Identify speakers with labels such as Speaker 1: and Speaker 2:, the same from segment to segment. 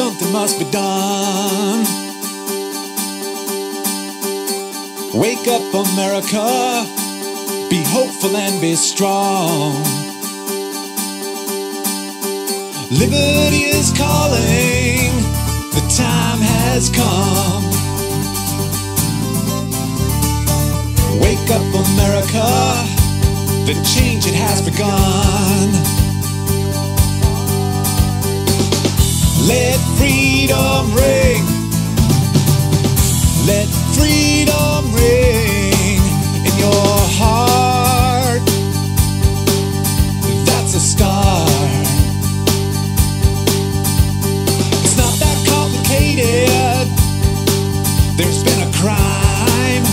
Speaker 1: something must be done. Wake up, America. Be hopeful and be strong. Liberty is calling. The time has come. Wake up, America. The change it has begun. Let freedom ring. Let freedom ring in your heart. That's a start. It's not that complicated. There's been a crime.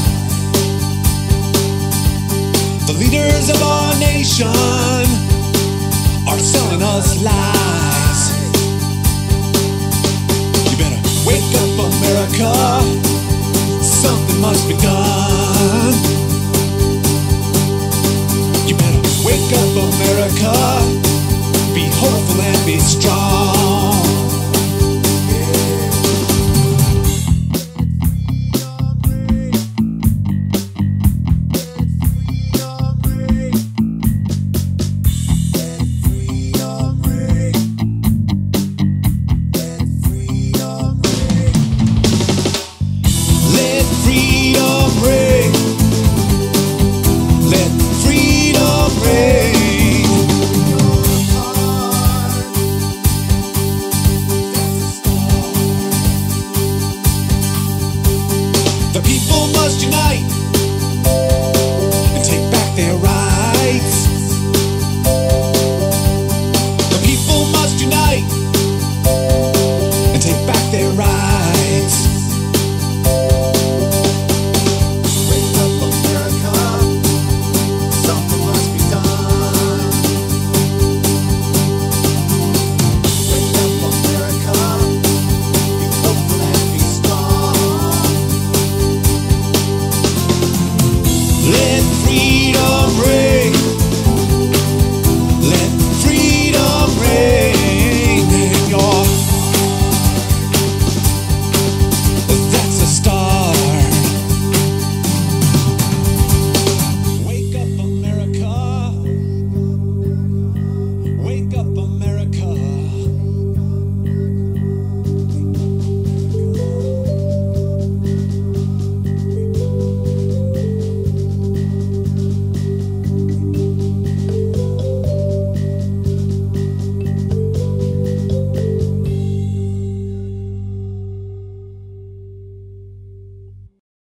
Speaker 1: The leaders of our nation are selling us lies. Something must be done. You better wake up, America. People